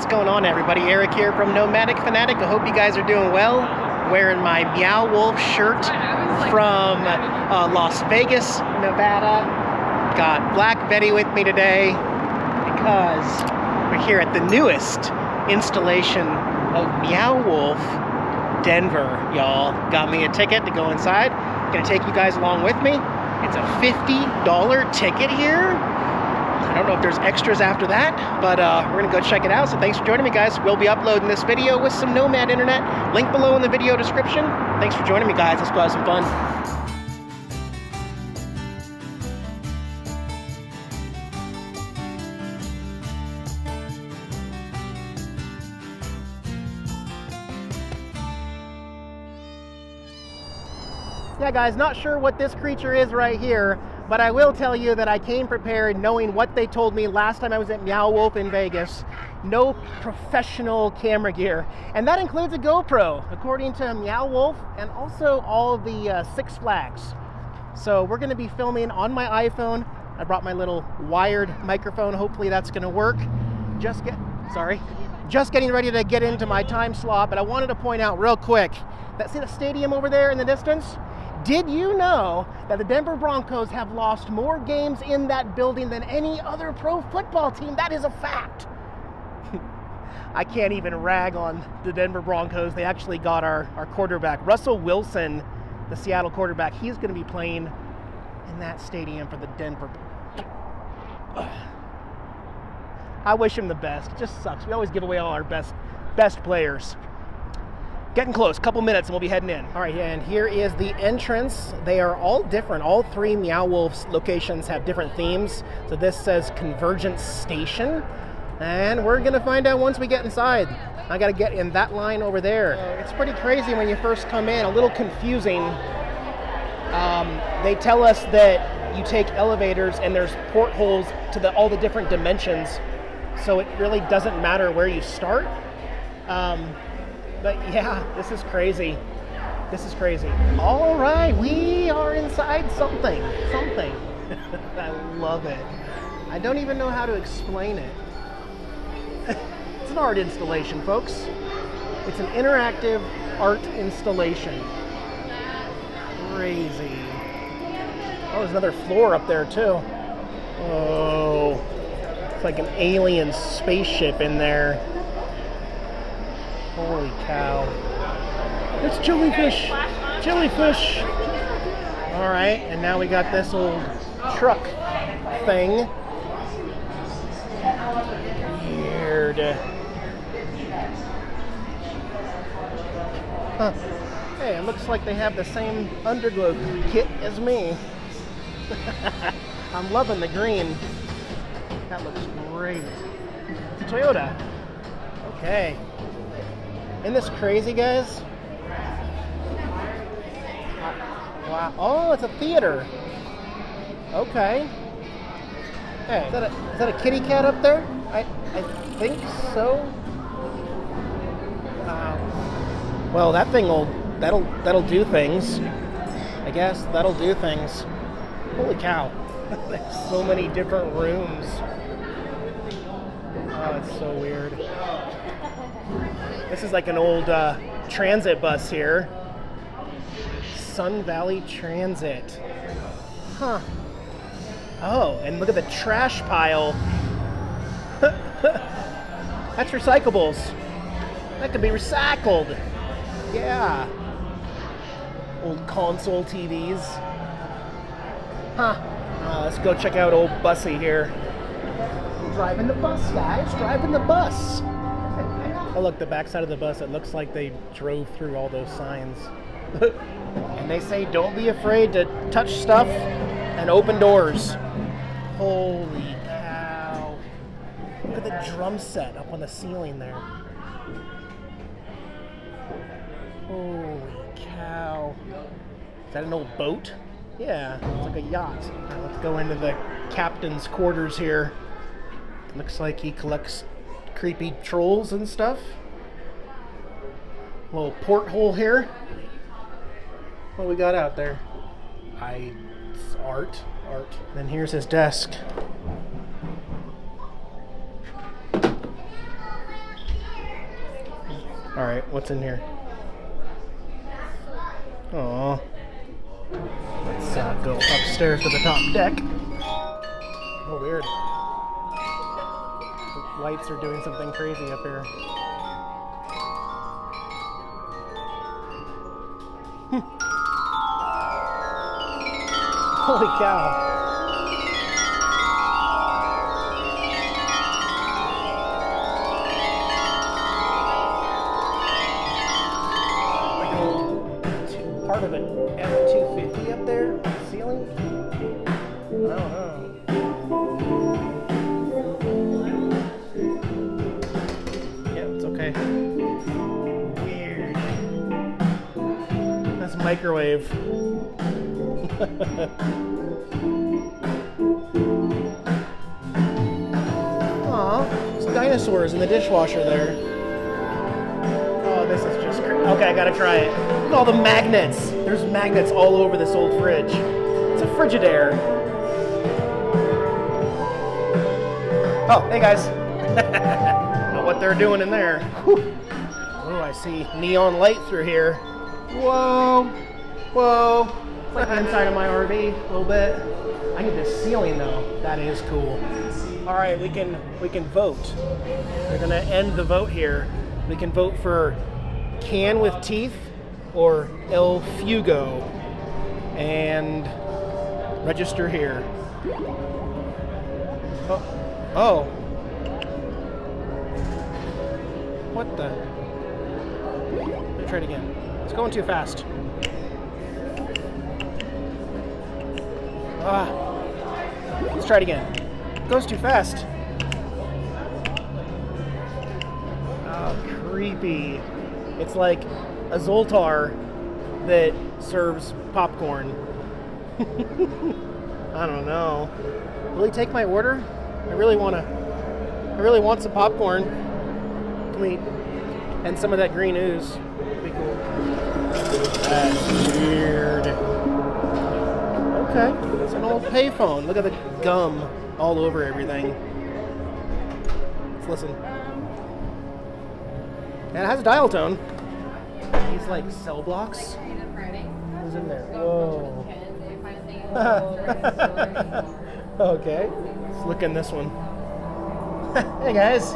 What's going on, everybody? Eric here from Nomadic Fanatic. I hope you guys are doing well. Wearing my Meow Wolf shirt from uh, Las Vegas, Nevada. Got Black Betty with me today because we're here at the newest installation of Meow Wolf Denver, y'all. Got me a ticket to go inside. Gonna take you guys along with me. It's a $50 ticket here. I don't know if there's extras after that, but uh, we're gonna go check it out. So thanks for joining me, guys. We'll be uploading this video with some Nomad Internet. Link below in the video description. Thanks for joining me, guys. Let's go have some fun. Yeah, guys, not sure what this creature is right here, but I will tell you that I came prepared knowing what they told me last time I was at Meow Wolf in Vegas. No professional camera gear. And that includes a GoPro, according to Meow Wolf, and also all the uh, Six Flags. So we're gonna be filming on my iPhone. I brought my little wired microphone. Hopefully that's gonna work. Just get, sorry, just getting ready to get into my time slot, but I wanted to point out real quick that see the stadium over there in the distance? Did you know that the Denver Broncos have lost more games in that building than any other pro football team? That is a fact. I can't even rag on the Denver Broncos. They actually got our, our quarterback, Russell Wilson, the Seattle quarterback. He's going to be playing in that stadium for the Denver. I wish him the best. It just sucks. We always give away all our best best players. Getting close, couple minutes and we'll be heading in. All right, and here is the entrance. They are all different. All three Meow Wolves locations have different themes. So this says Convergence Station. And we're gonna find out once we get inside. I gotta get in that line over there. It's pretty crazy when you first come in, a little confusing. Um, they tell us that you take elevators and there's portholes to the, all the different dimensions. So it really doesn't matter where you start. Um, but yeah, this is crazy. This is crazy. All right, we are inside something. Something. I love it. I don't even know how to explain it. it's an art installation, folks. It's an interactive art installation. Crazy. Oh, there's another floor up there, too. Oh, it's like an alien spaceship in there. Holy cow. It's jellyfish! Jellyfish! Alright, and now we got this old truck thing. Weird. Huh. Hey, it looks like they have the same underglow kit as me. I'm loving the green. That looks great. Toyota. Okay. Isn't this crazy, guys? Wow. Oh, it's a theater. Okay. Hey, is that a, is that a kitty cat up there? I, I think so. Wow. Well, that thing will that'll that'll do things. I guess that'll do things. Holy cow! There's so many different rooms. Oh, it's so weird. This is like an old uh, transit bus here. Sun Valley Transit. Huh. Oh, and look at the trash pile. That's recyclables. That could be recycled. Yeah. Old console TVs. Huh. Uh, let's go check out old Bussy here. Driving the bus, guys. Driving the bus. Oh, look, the backside of the bus, it looks like they drove through all those signs. and they say, don't be afraid to touch stuff and open doors. Holy cow. Look at the drum set up on the ceiling there. Holy cow. Is that an old boat? Yeah, it's like a yacht. Right, let's go into the captain's quarters here. Looks like he collects creepy trolls and stuff. Little porthole here. What we got out there? I art, art. Then here's his desk. All right, what's in here? Oh. Let's uh, go upstairs to the top deck. Oh, weird. Lights are doing something crazy up here. Holy cow. Microwave. Aw, there's dinosaurs in the dishwasher there. Oh, this is just okay. I gotta try it. Look at all the magnets. There's magnets all over this old fridge. It's a Frigidaire. Oh, hey guys. Know what they're doing in there. Whew. Oh, I see neon light through here. Whoa, whoa. It's like the inside of my RV a little bit. I need this ceiling though. That is cool. All right, we can we can vote. We're gonna end the vote here. We can vote for can with teeth or El Fugo, and register here. Oh, oh. What the? Let me try it again. It's going too fast. Ah. Let's try it again. It goes too fast. Oh, creepy. It's like a Zoltar that serves popcorn. I don't know. Will he take my order? I really want to. I really want some popcorn. Can we? And some of that green ooze. Be cool. That's weird. Okay, it's an old payphone. Look at the gum all over everything. Let's listen. And it has a dial tone. These like cell blocks. Who's in there? Whoa. okay. Let's look in this one. hey guys.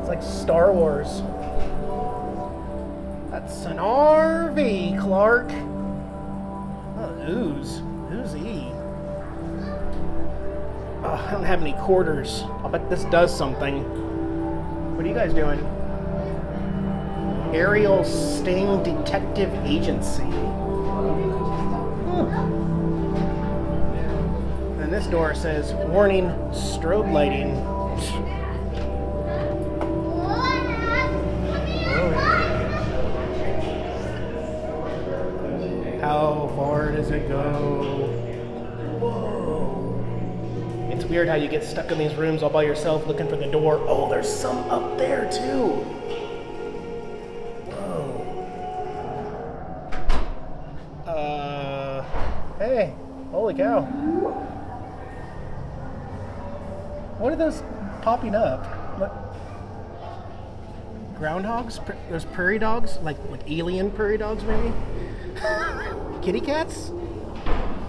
It's like Star Wars. That's an RV, Clark. Oh, ooze. Who's he? Oh, I don't have any quarters. I'll bet this does something. What are you guys doing? Aerial Sting Detective Agency. Hmm. And this door says, warning, strobe lighting. How far does it go? Whoa. It's weird how you get stuck in these rooms all by yourself looking for the door. Oh, there's some up there too. Whoa. Uh, hey, holy cow. What are those popping up? What? Groundhogs? Those prairie dogs? Like like alien prairie dogs, maybe? Kitty cats?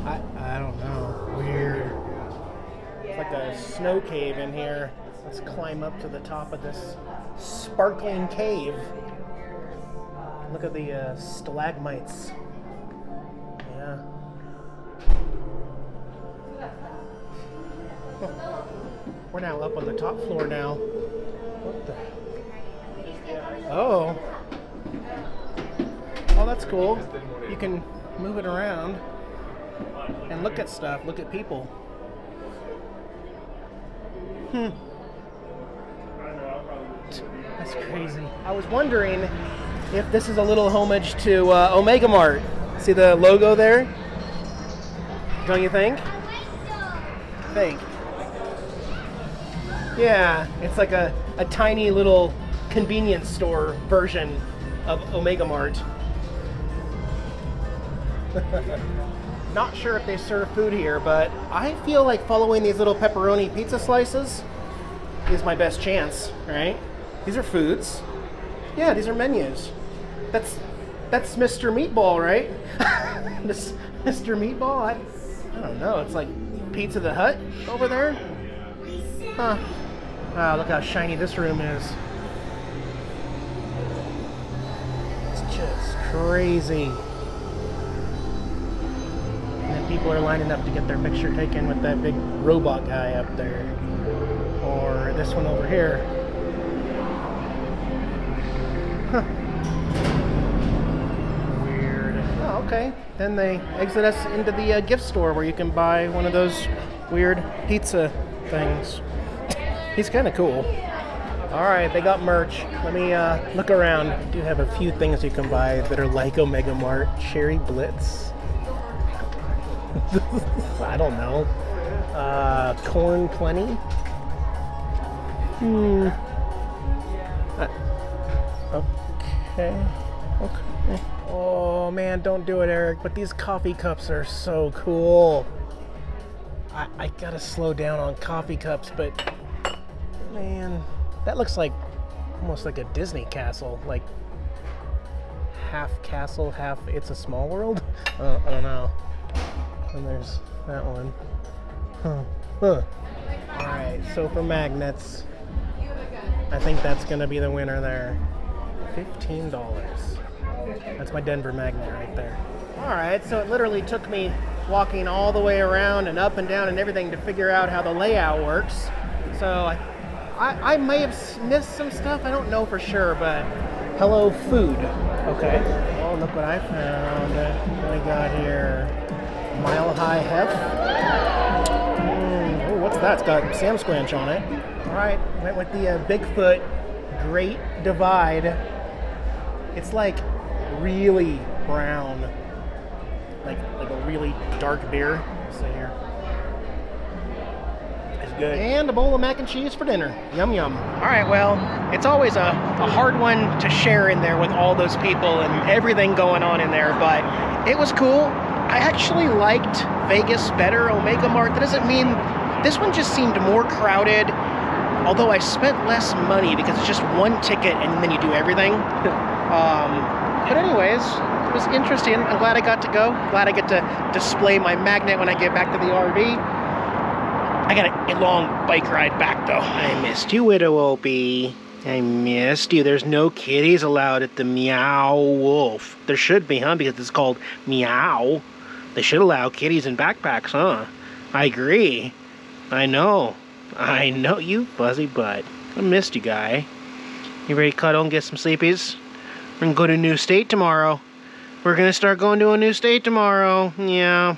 I I don't know. Weird. It's like a snow cave in here. Let's climb up to the top of this sparkling cave. Look at the uh, stalagmites. Yeah. We're now up on the top floor now. What the? Oh. Oh, that's cool. You can move it around and look at stuff, look at people. Hmm. That's crazy. I was wondering if this is a little homage to uh, Omega Mart. See the logo there? Don't you think? Think. Yeah, it's like a, a tiny little convenience store version of Omega Mart. Not sure if they serve food here, but I feel like following these little pepperoni pizza slices. is my best chance, right? These are foods. Yeah, these are menus. That's that's Mr. Meatball, right? Mr. Meatball? I, I don't know. It's like Pizza the Hut over there. Huh. Wow, look how shiny this room is. It's just crazy. People are lining up to get their picture taken with that big robot guy up there. Or this one over here. Huh. Weird. Oh, okay. Then they exit us into the uh, gift store where you can buy one of those weird pizza things. He's kind of cool. All right, they got merch. Let me uh, look around. I do have a few things you can buy that are like Omega Mart. Cherry Blitz. I don't know. Uh, corn Plenty. Hmm. Uh, okay. Okay. Oh man, don't do it, Eric. But these coffee cups are so cool. I, I gotta slow down on coffee cups, but man, that looks like almost like a Disney castle. Like half castle, half it's a small world. Uh, I don't know. And there's that one. Huh. Huh. All right. So for magnets, I think that's gonna be the winner there. Fifteen dollars. That's my Denver magnet right there. All right. So it literally took me walking all the way around and up and down and everything to figure out how the layout works. So I, I, I may have missed some stuff. I don't know for sure, but hello food. Okay. Oh, look what I found. What I got here? Mile High Hef. Mm, oh, what's that? It's got Sam Squanch on it. All right, went with the uh, Bigfoot Great Divide. It's like really brown, like like a really dark beer. Let's see here. It's good. And a bowl of mac and cheese for dinner. Yum yum. All right, well, it's always a, a hard one to share in there with all those people and everything going on in there, but it was cool. I actually liked Vegas better, Omega Mart. That doesn't mean this one just seemed more crowded. Although I spent less money because it's just one ticket and then you do everything. um, but anyways, it was interesting. I'm glad I got to go. Glad I get to display my magnet when I get back to the RV. I got a, a long bike ride back though. I missed you, Widow Opie. I missed you. There's no kitties allowed at the Meow Wolf. There should be, huh? Because it's called Meow. They should allow kitties in backpacks, huh? I agree. I know. I know you, fuzzy butt. I missed you, guy. You ready to cuddle and get some sleepies? We're gonna go to a new state tomorrow. We're gonna start going to a new state tomorrow. Yeah.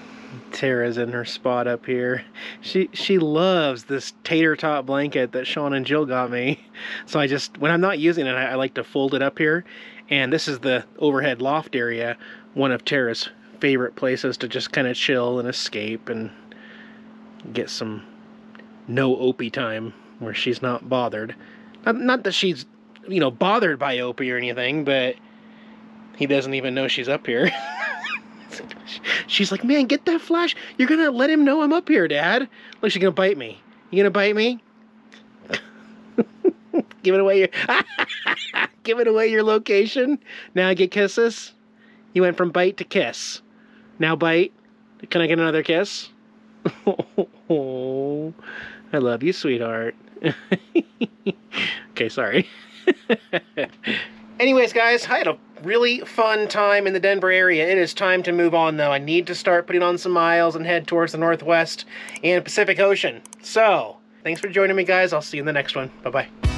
Tara's in her spot up here. She she loves this tater tot blanket that Sean and Jill got me. So I just when I'm not using it, I, I like to fold it up here. And this is the overhead loft area, one of Tara's favorite places to just kind of chill and escape and get some no Opie time where she's not bothered. Not, not that she's, you know, bothered by Opie or anything, but he doesn't even know she's up here. she's like, man, get that flash. You're going to let him know I'm up here, Dad. Look, she's going to bite me. You going to bite me? Give it away your... Give it away your location. Now I get kisses. You went from bite to kiss. Now bite. Can I get another kiss? oh, I love you, sweetheart. okay, sorry. Anyways, guys, I had a really fun time in the Denver area. It is time to move on, though. I need to start putting on some miles and head towards the Northwest and Pacific Ocean. So, thanks for joining me, guys. I'll see you in the next one. Bye-bye.